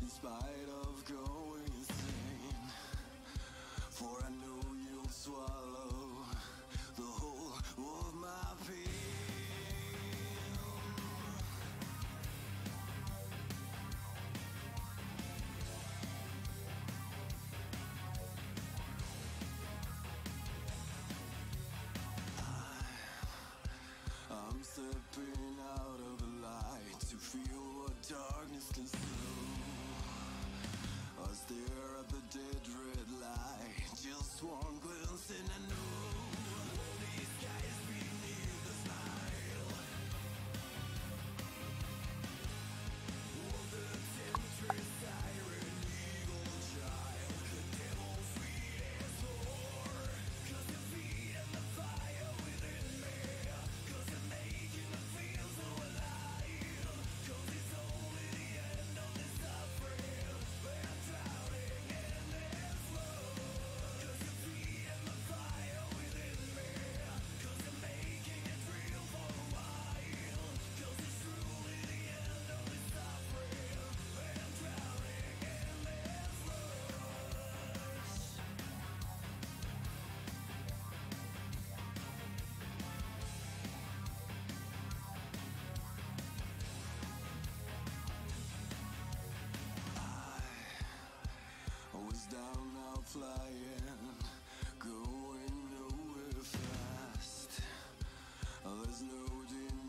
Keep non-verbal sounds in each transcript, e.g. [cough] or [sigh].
in spite of going insane. For I know you'll swallow the whole of my pain. I'm stepping out of the light to feel darkness consume us there at the dead red light. Just one. flying, going nowhere fast. There's no denying.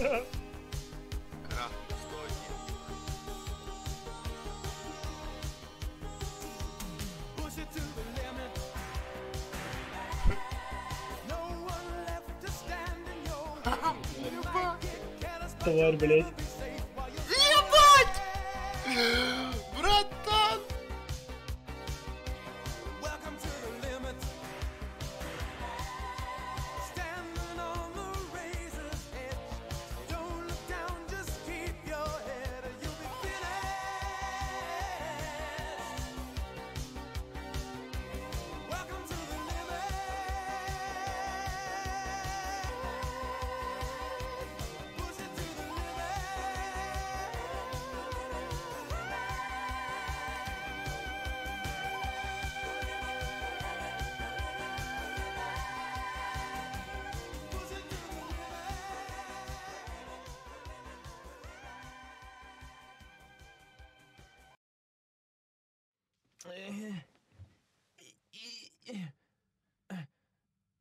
But Тварь, блядь.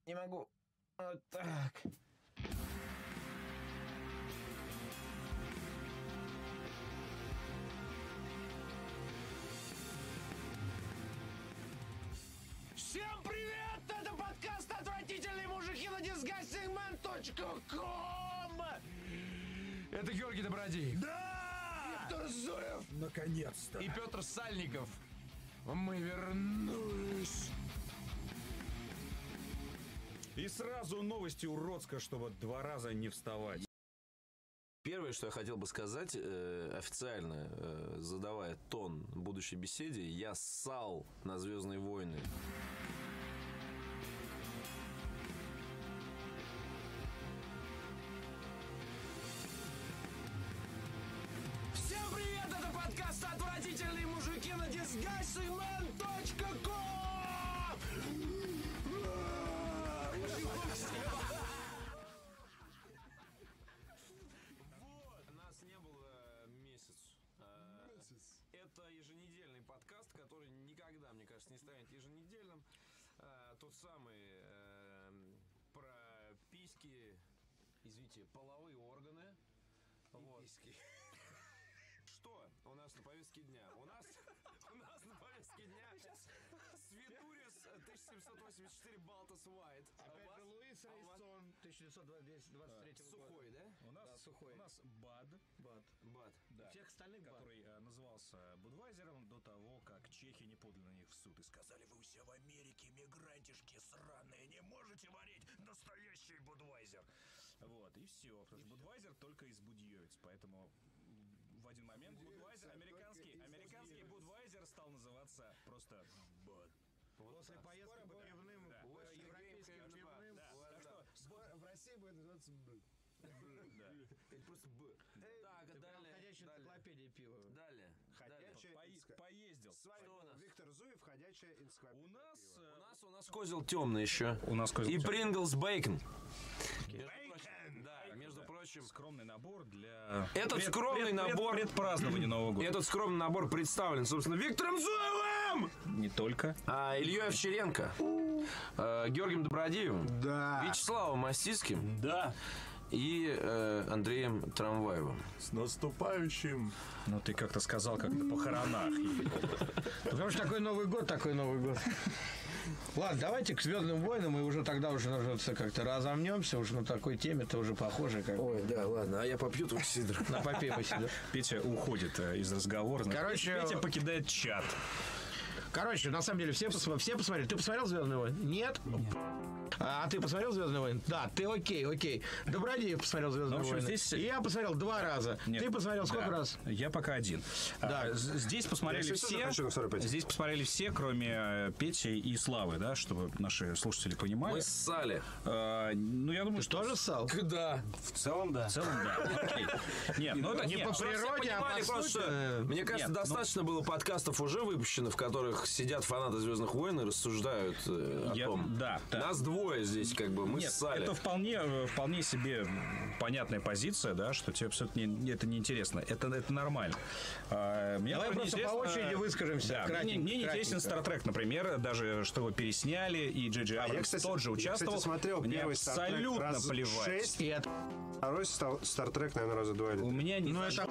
Не могу. Вот так. Всем привет! Это подкаст «Отвратительные мужики» на disgustingman.com Это Георгий Добродеев. Да! Виктор Зуев. Наконец-то. И Петр Сальников. Мы вернулись. И сразу новости уродска, чтобы два раза не вставать. Первое, что я хотел бы сказать, э, официально э, задавая тон будущей беседе, я ссал на Звездные войны. Кажется, не станет еженедельным. А, Тот самый эм, про письки, извините, половые органы. Вот. Что у нас на повестке дня? У нас, у нас на повестке дня Светурис 1784 Балтас Уайт. А у вас- Луис а Рейсон 1923 Сухой, да? У нас, Да, сухой. У нас БАД, Бат. Бат. да, Всех остальных который э, назывался Будвайзером до того, как чехи не подали на них в суд и сказали, вы все в Америке, мигрантишки сраные, не можете варить настоящий Будвайзер. Вот, и все, потому что Будвайзер только из Будьевиц, поэтому в один момент Будвайзер, американский, американский Будвайзер стал называться просто Бад. После поездки по пивным, Да. по европейским пивным, Да, так что в России будет называться Б. Это просто Б. Так, далее. Ходячая энциклопедия пива. Далее. Ходячая поездил. С вами Что у нас? Виктор Зуев, ходячая энциклопедия. У нас... пива. э, У нас, у нас козел темный еще. У нас козел И. Принглс бейкон. Бейкон! Да, между прочим. Скромный набор для... Этот пред- скромный пред- набор- Предпразднования Нового года. Этот скромный набор представлен, собственно, Виктором Зуевым! Не только. А, Ильей Овчаренко, э, Георгием Добродеевым, Да. Вячеславом Мастицким Да, и э, Андреем Трамваевым. с наступающим. Ну, ты как-то сказал, как на похоронах. Потому что такой Новый год, такой Новый год. Ладно, давайте к Звездным войнам, и уже тогда уже нужно как-то разомнемся, уже на такой теме-то уже похоже, как Ой, да, ладно, а я попью тут сидр. на попе мы сидим. Петя уходит э, из разговора. Короче, Петя покидает чат. Короче, на самом деле, все, все посмотрели. Ты посмотрел «Звездные войны»? Нет? А ты посмотрел «Звездные войны»? Да, ты окей, окей. Добродеев посмотрел «Звездные Ну, общем, войны». здесь- я посмотрел два раза. Нет. Ты посмотрел сколько Да. раз? Я пока один. Да. А, з- здесь посмотрели Я, все. хочу. Здесь посмотрели все, кроме э, Пети и Славы, да, чтобы наши слушатели понимали. Мы ссали. А, ну, я думаю, что Тоже ссал? Да. В целом, да. в целом, да. Окей. Нет, ну это Не по природе, а по мне кажется, ну- достаточно было подкастов уже выпущено, в которых сидят фанаты Звездных войн и рассуждают э, о том. да, да. Нас двое героя здесь, как бы, мы Нет, ссали. это вполне, вполне себе понятная позиция, да, что тебе абсолютно не, это неинтересно. Это, это нормально. А, мне Давай просто по очереди выскажемся, Да, мне, кратенько, мне не интересен кратенько. Стартрек, например, даже что его пересняли, и Джей Джей А Абрамс кстати, тот же я, участвовал. кстати, смотрел Мне первый Star Trek абсолютно раз плевать. шесть. И это, Второй Стар- Стартрек, наверное, раза два или У меня не... ну, это,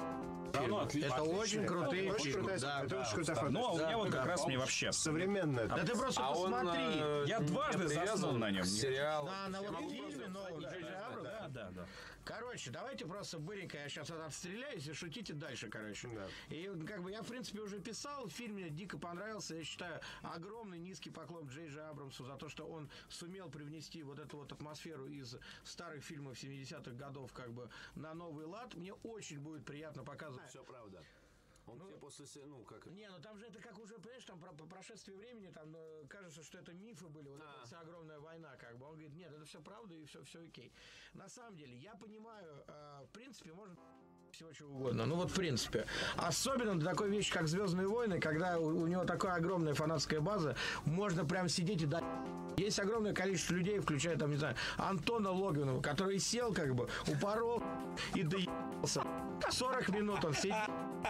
это очень крутые Очень фильмы. крутая, да. это очень крутая Ну, а у меня вот как раз мне вообще... Современная. Да ты просто А он, посмотри. э, Я дважды заснул на нем. к сериалу. Да, на вот фильме новом да? Да, да. Короче, давайте просто быренько я сейчас отстреляюсь и шутите дальше, короче. И как бы я, в принципе, уже писал, фильм мне дико понравился. Я считаю, огромный низкий поклон Джей Джей Абрамсу за то, что он сумел привнести вот эту вот атмосферу из старых фильмов 70-х годов как бы на новый лад. Мне очень будет приятно показывать. Все правда. Он тебе после, ну, как... Не, ну там же это как уже, понимаешь, там про, по прошествии времени, там э, кажется, что это мифы были, вот эта вся огромная война, как бы. Он говорит, нет, это все правда и все, все окей. На самом деле, я понимаю, э, в принципе, можно всего чего угодно. Ну вот в принципе. Особенно для такой вещи, как Звездные войны, когда у, у него такая огромная фанатская база, можно прям сидеть и дать. Есть огромное количество людей, включая там, не знаю, Антона Логвинова, который сел как бы, упорол и доебался. 40 минут он сидит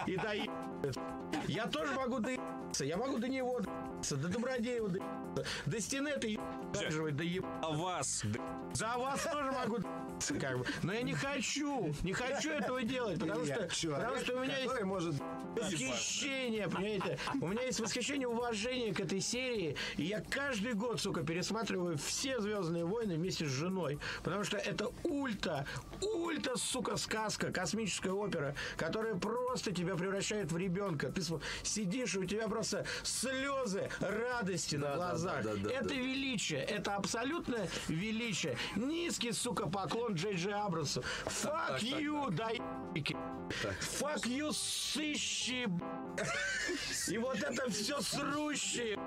и доебается. Я тоже могу доебаться. Я могу до него доебаться, до Добродеева доебаться, до стены этой ебать доебаться. А вас, За вас тоже могу доебаться, как бы. Но я не хочу, не хочу этого делать, потому что, потому что у меня есть может... восхищение, понимаете? У меня есть восхищение, уважение к этой серии, и я каждый год, сука, пересматриваю все «Звездные войны» вместе с женой, потому что это ульта, ульта, сука, сказка, космическая опера, которая просто тебя превращает в ребенка. Ты сидишь, и у тебя просто слезы радости на глазах. это величие, это абсолютное величие. Низкий, сука, поклон Джей Джей Абрамсу. Fuck you, доебики. Fuck you, сыщи. Б***ь. И вот это все срущие.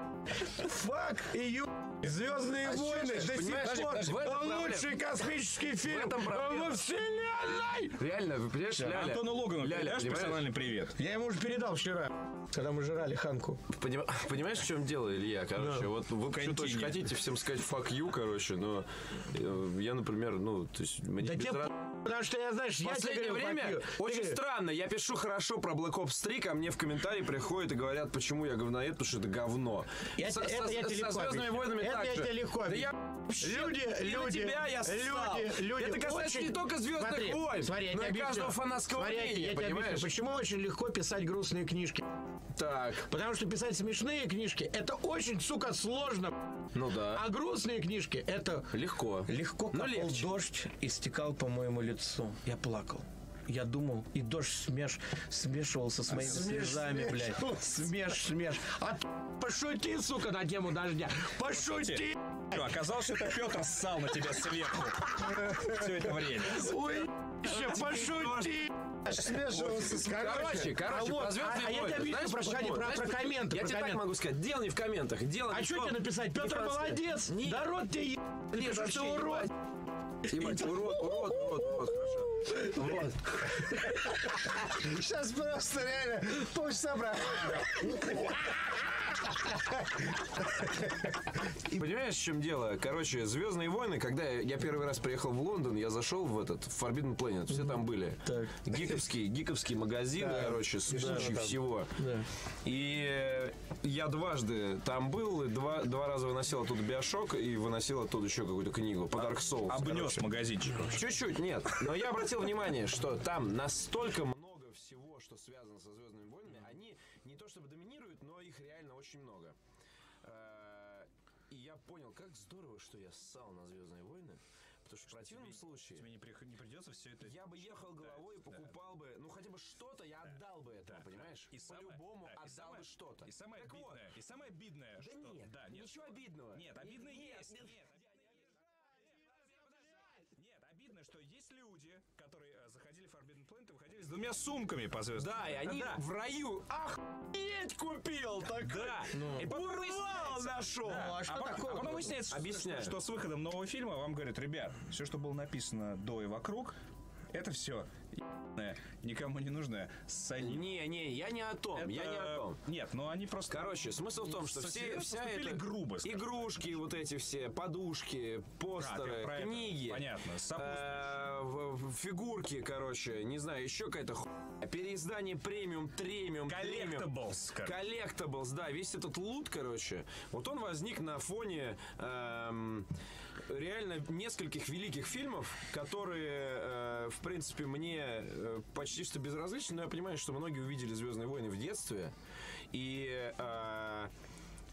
Fuck you. Звездные войны до сих пор лучший космический фильм во вселенной. Реально, вы понимаешь, Ляля? Антону Логану Ляля, передашь персональный привет? Я ему уже передал вчера, когда мы жрали Ханку. Поним- [laughs] Понимаешь, в чем дело, Илья? Короче, вот вы почему-то очень хотите всем сказать fuck you, короче, но э, я, например, ну, то есть мне Да без тебе потому что я, знаешь, я последнее говорю, время you. очень Ты- странно. Я пишу хорошо про Black Ops 3, ко мне в комментарии приходят и говорят, почему я говноед, потому что это говно. Я Со- это со- я со легко «Звездными объясню. войнами» Это так я же. тебе легко Да я Люди, люди, тебя я ссал. люди, люди. Это касается очень- не только «Звездных Смотри, войн», смотри, я но и объясню. каждого фанатского Смотри, я мнения, объясню, понимаешь? почему очень легко писать грустные книжки. Так, Потому что писать смешные книжки это очень, сука, сложно. ну да. А грустные книжки это Легко. легко Но капал легче. дождь и стекал по моему лицу. Я плакал. Я думал, и дождь смеш, смешивался с моими слезами, блядь. Смеш, смеш. А пошути, сука, на тему дождя. Пошути. Что, оказалось, что это Петр ссал на тебя сверху все это время. Ой, еще пошути. Смешивался с Короче, короче, а вот, про «Звездные а- а я войны». тебе объясню, Знаешь, про- про- комменты, Я тебе так могу сказать. Дело не в комментах. Дело А что тебе написать? Петр молодец. Рот тебе е- Нет, Ты урод? Ебать. Урод, урод, урод, урод, хорошо. Вот. [laughs] Сейчас просто реально полчаса проходит. [laughs] Понимаешь, в чем дело? Короче, Звездные войны, когда я первый раз приехал в Лондон, я зашел в этот в Forbidden Planet, все там были. Так. Гиковские, гиковские магазины, короче, с кучей всего. Да. И э, я дважды там был, и два, два раза выносил оттуда Биошок и выносил оттуда еще какую-то книгу по Dark Souls. Обнес короче. магазинчик. Чуть-чуть, нет. Но я обратил внимание, что там настолько много всего, что связано со Звездными войнами, они не то чтобы доминируют, но их реально очень много. Э, И я здорово, что я ссал на Звездные войны. Потому что в противном случае Тебе не, придется все это... я бы ехал головой и покупал бы, ну хотя бы что-то я отдал бы этому, понимаешь? И По-любому да, отдал самое- бы что-то. И самое Так вот, обидное, и самое обидное, Да что... нет, да, нет, ничего обидного. Нет, обидно Нет, есть. Нет, Нет, обидно, что есть люди, которые э, заходили в Forbidden Planet и выходили с двумя сумками по звездам. Да, и они Да. в раю охуеть купил так. Да. И потом Урвал нашел. Да. Ну, а что потом- такого? потом выясняется, что- Объясняю. что с выходом нового фильма вам говорят, ребят, все, что было написано до и вокруг, Это все никому не нужное сани. Не, не, я не о том, я не о том. Нет, ну они просто... Короче, смысл в том, что все, вся эта грубо, скажем игрушки, вот эти все, подушки, постеры, это. книги, Понятно, э, фигурки, короче, не знаю, еще какая-то хуйня, переиздание премиум, тремиум, короче. Collectibles, да, весь этот лут, короче, вот он возник на фоне эм, реально нескольких великих фильмов, которые, э, в принципе, мне э, почти что безразличны, но я понимаю, что многие увидели «Звездные войны» в детстве, и э,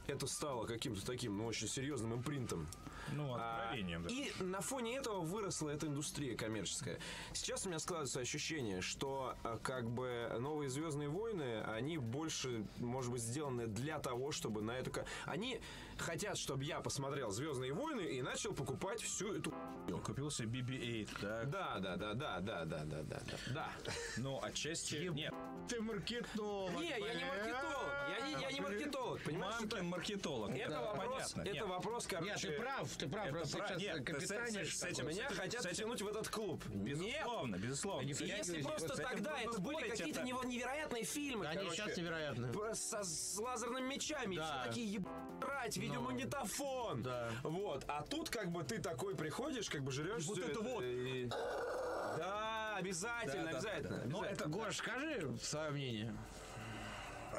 это стало каким-то таким, ну, очень серьезным импринтом. Ну, А, откровением, да. И на фоне этого выросла эта индустрия коммерческая. Сейчас у меня складывается ощущение, что а, как бы новые Звездные войны, они больше, может быть, сделаны для того, чтобы на эту... Они хотят, чтобы я посмотрел Звездные войны и начал покупать всю эту... Купил себе BB-8, да? Да, да, да, да, да, да, да, да, да. Да. Ну, отчасти... Нет, Ты маркетолог. Не, я не Понимаешь, это, мамкин маркетолог. это Да, вопрос, понятно. это Нет. вопрос, короче... Нет, ты прав, ты прав. Это Просто прав- сейчас нет, с- с- с этим- Меня хотят с этим- втянуть в этот клуб. Нет, Безусловно, безусловно. Они Если Втягивались, просто с тогда это были какие-то это- невероятные фильмы, Они короче. сейчас невероятны. Про- Со, с лазерными мечами, Да. все такие ебать, видеомагнитофон. Да. Вот. А тут как бы ты такой приходишь, как бы жрешь Вот это вот. Да, обязательно, Да, да, обязательно. да, да. Ну, обязательно. это, Гош, скажи свое мнение.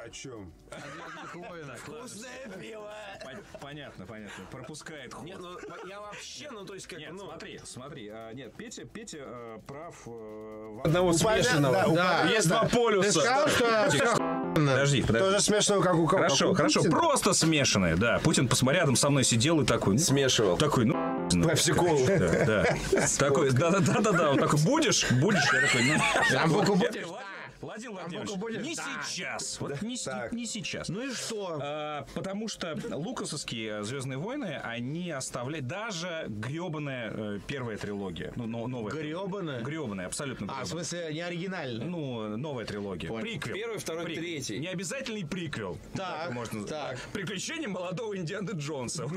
О чем? О «Звездных войнах». Вкусное пиво. Пон- Понятно, понятно. Пропускает ход. Нет, ну я вообще, ну то есть как Нет, ну... смотри, смотри. а, нет, Петя, Петя э, прав. э, в- Одного смешанного. Да. Есть два Ты полюса. сказал, что всё Подожди, подожди. тоже смешного, как у кого? Хорошо, как у хорошо. Путина? Просто смешанные, да. Путин, посмотри, рядом со мной сидел и такой... ну, Смешивал. Такой, ну... Попсиколог. Да, да. Такой, да-да-да-да. Он такой, будешь? Будешь? Я такой, ну... Тамбуку я- будешь? Владимир Да. Владимирович, будешь? не Да. сейчас. Вот не, с- Так. не сейчас. Ну и что? А, потому что лукасовские Звездные войны, они оставляют даже гребаная первая трилогия. Ну, но- новая. Грёбаная? Гребаная, абсолютно А, в смысле, не оригинально. Ну, новая трилогия. Приквел. Первый, второй, Приквел. третий. Не обязательный приквел. Так, можно так. Приключения молодого Индианы Джонса.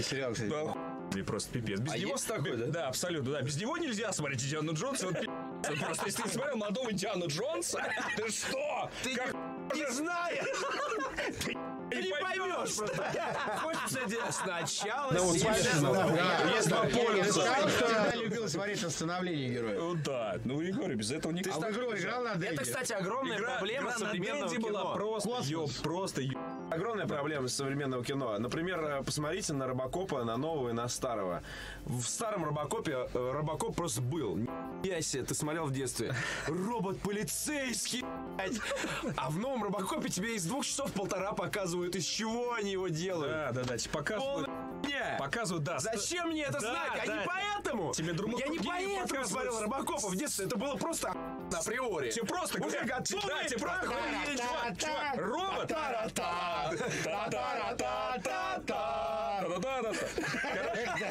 Сериал, кстати. Да, и просто пипец. Без А него, есть такой, да? Да, абсолютно, да. Без него нельзя смотреть Индиану Джонса. Вот, Вот просто если ты не смотрел молодого Индиану Джонса, ты что? Ты как Не знаешь. не поймешь просто. Хочется делать сначала. вот Есть два я- я полюса. я любил смотреть восстановление героев. Ну да, ну и говорю, без этого никак. Ты игру играл на Это, кстати, огромная проблема современного Денде была кино. просто, просто. Огромная проблема современного кино. Например, э, посмотрите на Робокопа, на нового и на старого. В старом Робокопе э, Робокоп просто был. Себе, ты смотрел в детстве. Робот полицейский. А в новом Робокопе тебе из двух часов полтора показывают, из чего они его делают. Да, да, да, тебе показывают, Полная показывают, да. Зачем мне это Да, знать? А да. не поэтому. Тебе друг- Я не поэтому смотрел Робокопа в детстве. Это было просто понятно априори. Все просто, уже готовы. Дайте проходить, чувак, чувак, робот.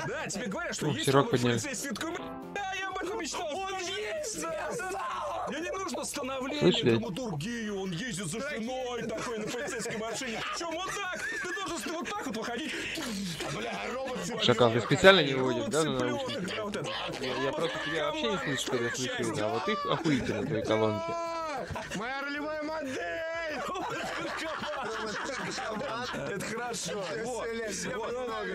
Да, тебе говорят, что есть робот в полицейской. Да, я об этом мечтал. Он есть! Да, да. Мне не нужно становление, Слышали? драматургию, он ездит за женой такой на полицейской машине. Чем вот так? Ты должен вот так вот выходить. Бля, робот Шакал, ты специально не выводишь, да, на наушники? Я, я просто тебя вообще не слышу, когда слышу, да, вот их охуительно, твои колонки. Моя ролевая модель! [laughs] Это хорошо.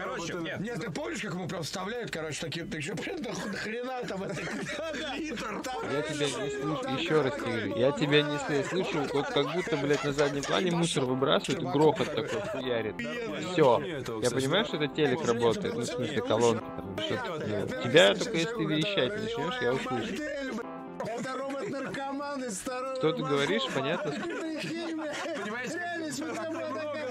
Короче, нет, ты помнишь, как ему прям вставляют, короче, такие, ты хуй- хрена там это? [laughs] Литр там. Я тебя не слышу, еще раз говорю, я тебя не сл- слышу, вот как будто, блядь, на заднем [laughs] плане мусор выбрасывают, и грохот такой хуярит. Все. Я понимаю, что это телек работает, ну, в смысле, колонки там, что-то. Ну, Тебя только если ты верещать начнешь, я услышу. Это робот-наркоман из старого Что ты говоришь, понятно?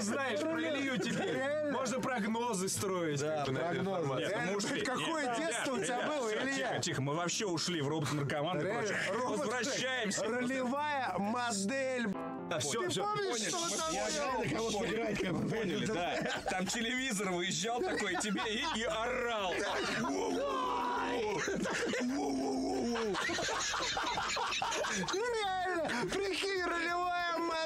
Знаешь про Илью теперь. Можно прогнозы строить. как бы, эту информацию. Нет, ну мы ушли. Какое Нет, детство у тебя было, Илья? Тихо, тихо, мы вообще ушли в робот-наркоман и прочее. Возвращаемся. Ролевая модель. Да, Ты помнишь, что там я кого как бы поняли, да. Там телевизор выезжал такой тебе и, и орал. [laughs] Ну реально, прикинь, ролевая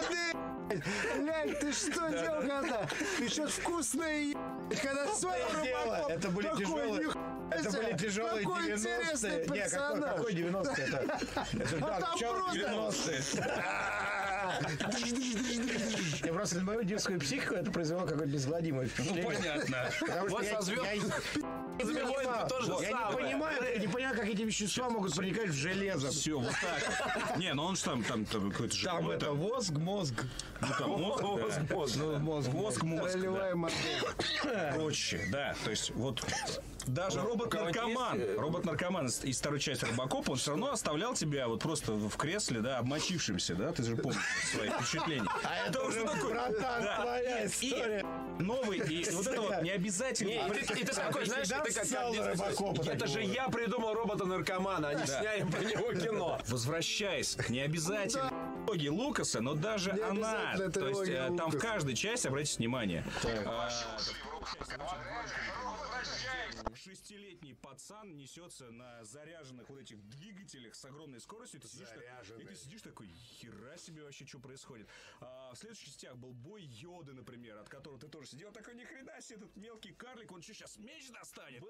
модель. Глянь, ты что делал когда? Ты что-то вкусное ебать, когда дело, робокоп это были тяжелые- «Нихуя Вася, были тяжелые какой 90-е. интересный Не, какой, персонаж. какой 90-е? Это, это да, там начало просто- 90-е. [laughs] Я просто на мою детскую психику это произвело какое-то неизгладимое впечатление. Понятно. [laughs] Потому что [laughs] Вот я, звезд- я- не понимаю, не понимаю, как эти вещества могут проникать в железо. Все, вот так. Не, ну он же там, там, там какой-то же... Там это воск, мозг. ну, там мозг. Мозг, Ну, мозг. Мозг, мозг. Ролевая модель. Проще, да. То есть вот даже робот-наркоман, есть, э, робот-наркоман из, из второй части Робокопа, он все равно оставлял тебя вот просто в кресле, да, обмочившимся, да, ты же помнишь свои впечатления. [laughs] А это уже, братан, Да. твоя И история. новый, и [laughs] вот это вот не обязательно. Не, и ты, и ты такой, знаешь, Это же я придумал робота-наркомана, они сняли про него кино. [laughs] Возвращаясь к не обязательно трилогии Лукаса, но даже Не она, то есть э, там в каждой части, обратите внимание, а, Шестилетний пацан несется на заряженных вот этих двигателях с огромной скоростью. Ты сидишь, так- и ты сидишь такой, хера себе вообще, что происходит. А, в следующих частях был бой Йоды, например, от которого ты тоже сидел такой, ни хрена себе, этот мелкий карлик, он что, сейчас меч достанет?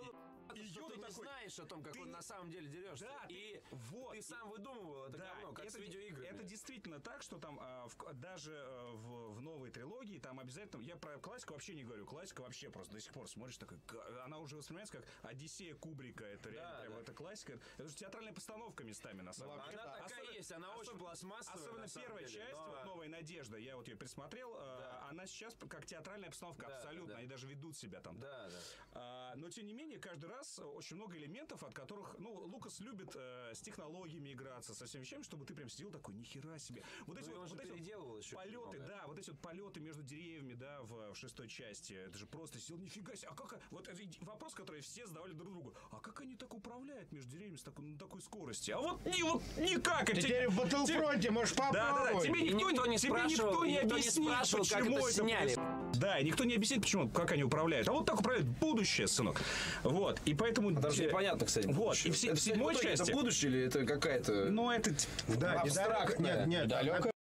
И, и Что Йода ты не такой, знаешь о том, как ты он не- на самом деле дерешься. Да, ты- и вот, ты и- сам выдумывал это говно, как это, с видеоиграми. это действительно так, что там а, в- даже э, в, в новой трилогии там обязательно... Я про классику вообще не говорю. Классика вообще просто до сих пор смотришь такой... Она уже воспринимается как Одиссея Кубрика. Это реально прям, да. это классика. Это же театральная постановка местами на самом деле. Она такая Особенно- есть, она очень пластмассовая, Особенно первая деле, часть, но- вот «Новая надежда», я вот ее пересмотрел, э, она сейчас как театральная постановка Да, абсолютно. да. Они даже ведут себя там. Да, да. А, но тем не менее, каждый раз очень много элементов, от которых, ну, Лукас любит э, с технологиями играться, со всеми вещами, чтобы ты прям сидел такой, нихера себе. Вот эти Ну, и вот, вот эти вот полеты, много. да, вот эти вот полеты между деревьями, да, в, в шестой части. Это же просто сидел, нифига себе. А как, вот вопрос, который все задавали друг другу. А как они так управляют между деревьями с такой, на такой скорости? А вот, не, вот никак. Ты Тебе- теперь в Battlefront можешь да, да, да, попробовать. тебе никто, никто не тебе спрашивал, никто не как почему это сняли. Да, и никто не объяснит, почему, как они управляют. А вот так управляют будущее, сынок. Вот, и поэтому... Даже э, непонятно, кстати. Вот, и в, Это, в кстати, седьмой итоге части... Это будущее или это какая-то... Ну, это... Да, абстрактная. Нет, нет, Далекое